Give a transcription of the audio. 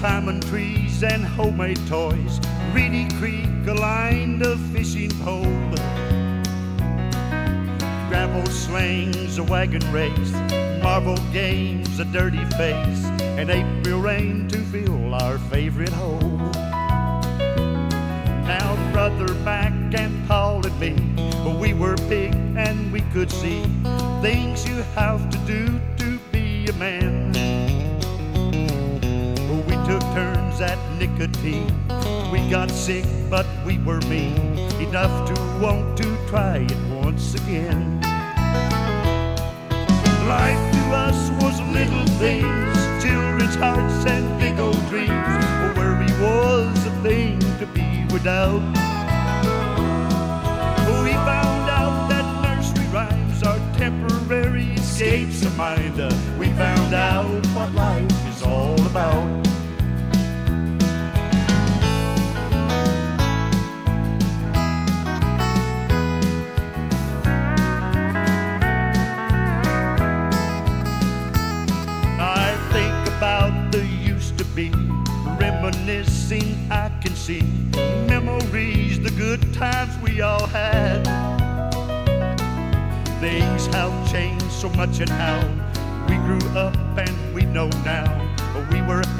pine trees and homemade toys. Reedy Creek aligned a fishing pole. Gravel slings, a wagon race, marble games, a dirty face, and April rain to fill our favorite hole. Now brother Mac and Paul and me, we were big and we could see things you have to do turns at nicotine. We got sick, but we were mean enough to want to try it once again. Life to us was little things, children's hearts and big old dreams. Where he was a thing to be without. We found out that nursery rhymes are temporary escapes of mind. We found out reminiscing I can see memories, the good times we all had. Things have changed so much and how we grew up and we know now we were.